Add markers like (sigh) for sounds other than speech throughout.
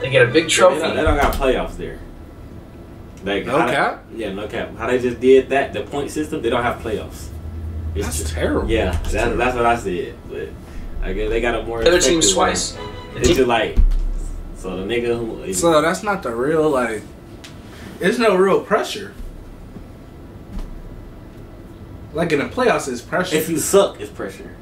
They get a big They trophy. don't, they don't got playoffs there. Like, No how they- cap? yeah, no cap. How they just did that, the point system, they don't have playoffs. It's That's just- terrible. Yeah, That's that's, terrible. that's what I said. But I guess they got a more. The other teams twice. one. The It's just like so the nigga who So that's not the real like. There's no real pressure. Like in the playoffs, is pressure. if you suck, it's pressure.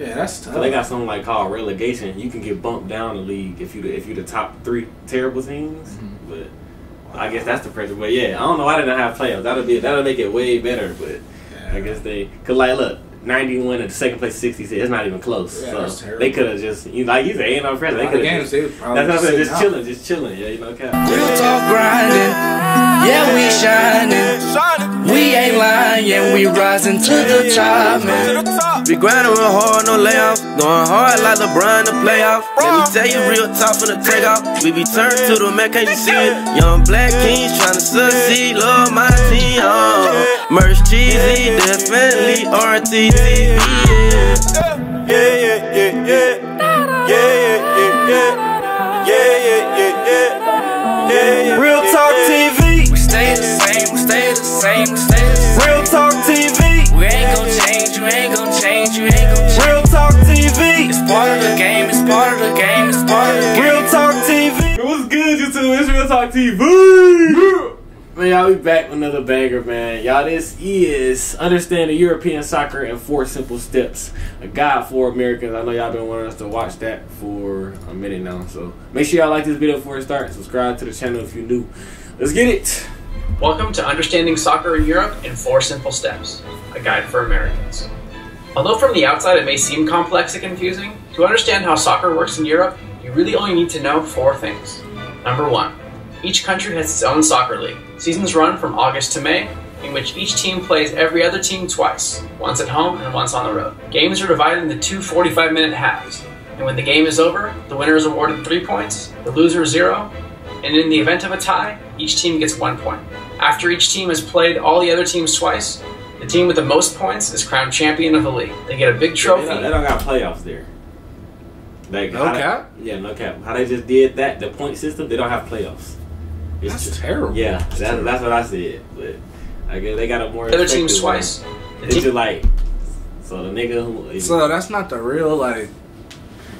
Yeah, that's tough. So they got something like called relegation. You can get bumped down the league if you the, if you the top three terrible teams. Mm-hmm. But I guess that's the pressure. But yeah, I don't know why they don't have playoffs. That'll be that'll make it way better. But Yeah. I guess they cause like look. 91 and the second place 66 it's not even close Yeah, that's so terrible. they could have just you know, like you said ain't no pressure A they lot of could have games, just, they would probably that's what I'm saying just chilling just chilling yeah you know cap Real talk grinding, yeah we shining. We yeah we rising to the top, man. We grinding real hard, no layoff. Going hard like LeBron to playoff. Let me tell you, real talk from the takeoff. We be turned to the man, can't you see it? Young black kings trying to succeed, love my team. Oh. Merch cheesy, definitely RTT. Yeah. Yeah, be back with another banger, man. Y'all, this is Understanding European Soccer in Four Simple Steps, a guide for Americans. I know y'all been wanting us to watch that for a minute now, so make sure y'all like this video before it starts. Subscribe to the channel if you're new. Let's get it. Welcome to Understanding Soccer in Europe in Four Simple Steps, a guide for Americans. Although from the outside it may seem complex and confusing, to understand how soccer works in Europe, you really only need to know four things. Number one, each country has its own soccer league. Seasons run from August to May, in which each team plays every other team twice, once at home and once on the road. Games are divided into two 45 minute halves, and when the game is over, the winner is awarded three points, the loser zero, and in the event of a tie, each team gets one point. After each team has played all the other teams twice, the team with the most points is crowned champion of the league. They get a big They trophy. don't, they don't got playoffs there. Like, No how they- cap? yeah, no cap. How they just did that, the point system, they don't have playoffs. It's That's just- terrible. Yeah, That's that's, terrible. that's what I said. But I guess they got a more the other teams effective one. twice. The It's just like so the nigga who So that's not the real like.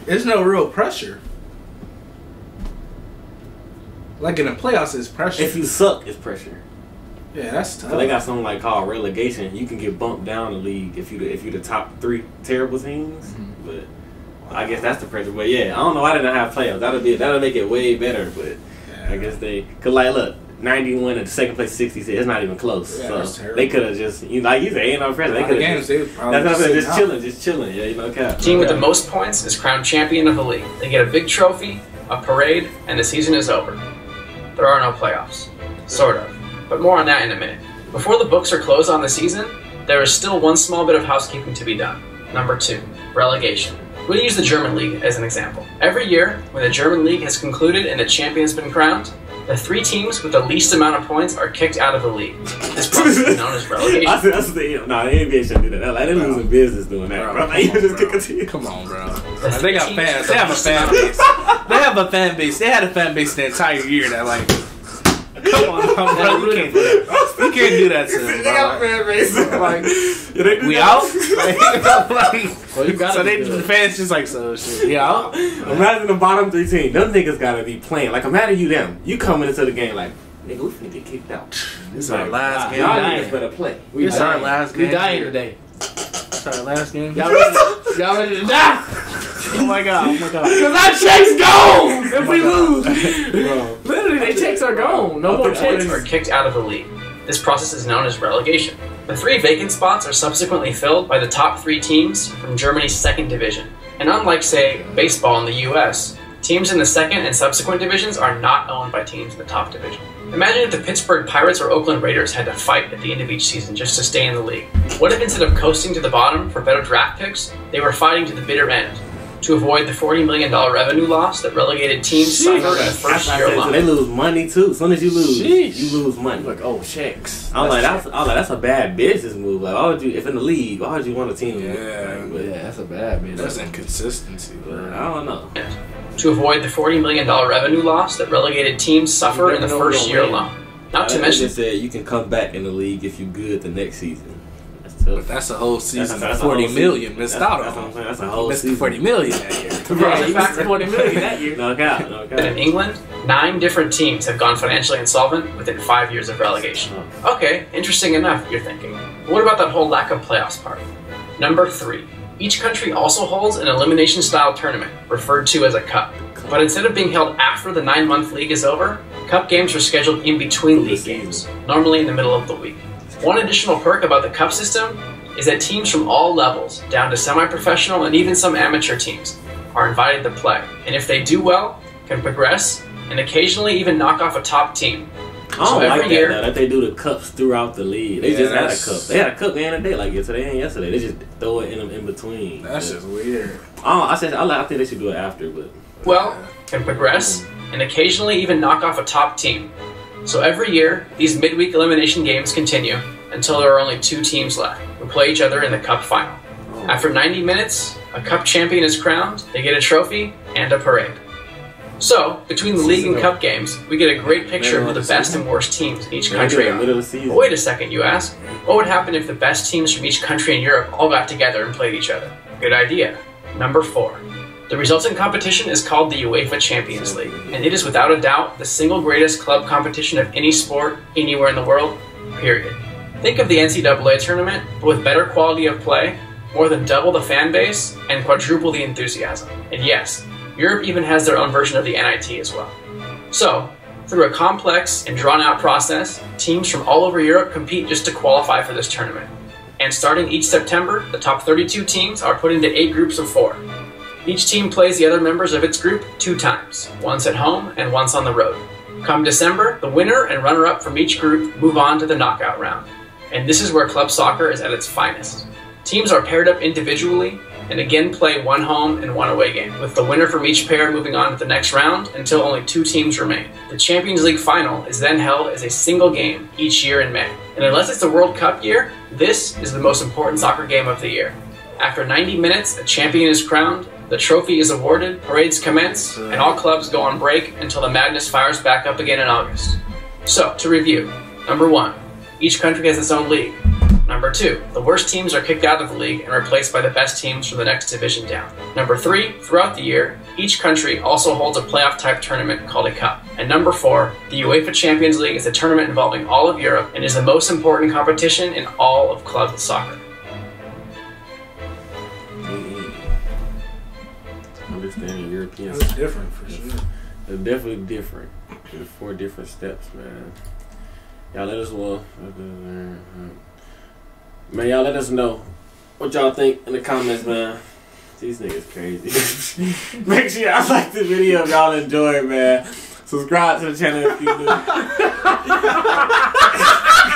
There's no real pressure. Like in the playoffs, is pressure. if you suck, it's pressure. yeah, that's tough. So they got something like called relegation. You can get bumped down the league if you the, if you the top three terrible teams. Mm-hmm. But I guess that's the pressure. But yeah, I don't know why they don't have playoffs. That'll be that'll make it way better. But I guess they cause like look. 91 and the second place 66 it's not even close Yeah, that's so terrible. they could have just you know like you said ain't no pressure A they could have games, just, they would probably that's what I'm saying just chilling just chilling yeah you know cap team with the most points is crowned champion of the league. They get a big trophy, a parade, and the season is over. There are no playoffs. Sort of. But more on that in a minute. Before the books are closed on the season, there is still one small bit of housekeeping to be done. Number two, relegation. We'll use the German League as an example. Every year, when the German League has concluded and the champion has been crowned, the three teams with the least amount of points are kicked out of the league. This process is known as relegation. (laughs) I said, that's the no, the NBA shouldn't do that. Like, they're losing business doing that, Bro, bro. come Like, you on, just bro. kick a team. Come on, bro. The they got fans. They have a fan base. They have a fan base. They had a fan base the entire year. That like, come on, bro. You can't, do that. you can't do that to them. They got a Bro. fan base. Like, (laughs) Yeah, they do we out. Like, (laughs) Well, you gotta so be they good. the fans just like so shit. We out. Imagine the bottom three teams. Them niggas gotta be playing. Like, imagine you them. You coming into the game like, nigga, we finna get kicked out. This is our last game. Y'all Dying. niggas better play. We This is our last game. We game. dying today. This is our last game. Y'all ready, y'all ready to (laughs) die? Oh my god. Oh my god. (laughs) Because our checks gone oh if we lose. Bro. Literally, they checks are gone. No more Okay, checks. Are kicked out of the league. This process is known as relegation. The three vacant spots are subsequently filled by the top three teams from Germany's second division. And unlike, say, baseball in the US, teams in the second and subsequent divisions are not owned by teams in the top division. Imagine if the Pittsburgh Pirates or Oakland Raiders had to fight at the end of each season just to stay in the league. What if instead of coasting to the bottom for better draft picks, they were fighting to the bitter end to avoid the $40 million revenue loss that relegated teams suffer in the first I year alone? they lose money too. As soon as you lose, Sheesh. you lose money. Like oh checks. I'm like, that's, I'm like, that's a bad business move. Like, why would you, if in the league, why would you want a team? Yeah. Like, but, that's a bad business. That's inconsistency, but bro. I don't know. to avoid the $40 million revenue loss that relegated teams suffer in the first year win. alone. Not to mention, just said you can come back in the league if you're good the next season. That's. But that's a whole season. That's- that's a forty whole million season. missed That's- out that's what I'm on. saying. That's a whole missed season. forty million that year. (laughs) Right, you missed 40 million that year. Knock out, knock that in. England, nine different teams have gone financially insolvent within five years of relegation. Oh. Okay, interesting enough, you're thinking. But what about that whole lack of playoffs part? Number three. Each country also holds an elimination style tournament, referred to as a cup. But instead of being held after the nine month league is over, cup games are scheduled in between league games, normally in the middle of the week. One additional perk about the cup system is that teams from all levels, down to semi professional and even some amateur teams, are invited to play. And if they do well, can progress and occasionally even knock off a top team. I don't So like that, year- though, that they do the cups throughout the league. They Yeah, just had a cup. They had a cup the other day, like yesterday and yesterday. They just throw it in them in between. That's just weird. I, don't, I said I, I think they should do it after, but well, can progress, and occasionally even knock off a top team. So every year, these midweek elimination games continue until there are only two teams left who play each other in the cup final. After 90 minutes, a cup champion is crowned, they get a trophy, and a parade. So, between the league and cup games, we get a great picture of the best and worst teams in each They do it country in the are. middle of the season. But wait a second, you ask. What would happen if the best teams from each country in Europe all got together and played each other? Good idea. Number four. The resulting competition is called the UEFA Champions League, and it is without a doubt the single greatest club competition of any sport anywhere in the world, period. Think of the NCAA tournament, but with better quality of play, more than double the fan base, and quadruple the enthusiasm. And yes, Europe even has their own version of the NIT as well. So, through a complex and drawn out process, teams from all over Europe compete just to qualify for this tournament. And starting each September, the top 32 teams are put into eight groups of four. Each team plays the other members of its group two times, once at home and once on the road. Come December, the winner and runner up from each group move on to the knockout round. And this is where club soccer is at its finest. Teams are paired up individually and again play one home and one away game, with the winner from each pair moving on to the next round until only two teams remain. The Champions League final is then held as a single game each year in May. And unless it's the World Cup year, this is the most important soccer game of the year. After 90 minutes, a champion is crowned, the trophy is awarded, parades commence, and all clubs go on break until the madness fires back up again in August. So, to review number one, each country has its own league. Number two, the worst teams are kicked out of the league and replaced by the best teams from the next division down. Number three, throughout the year, each country also holds a playoff type tournament called a cup. And number four, the UEFA Champions League is a tournament involving all of Europe and is the most important competition in all of club soccer. Understanding European It's different for sure. They're definitely different. There's four different steps, man. Y'all let us know. Man, y'all let us know what y'all think in the comments, man. These niggas crazy. (laughs) Make sure y'all like the video if y'all enjoy it, man. Subscribe to the channel if you do. (laughs) (laughs)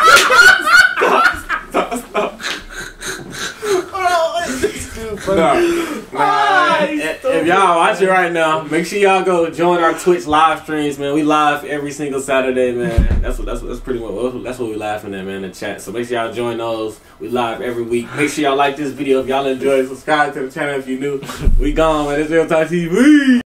Ah, if, if y'all watching right now, make sure y'all go join our Twitch live streams, man. We live every single Saturday, man. That's what that's that's pretty much that's what we laughing at, man. The chat. So make sure y'all join those. We live every week. Make sure y'all like this video if y'all enjoy. Subscribe to the channel if you new. We gone, man. It's Real Talk TV.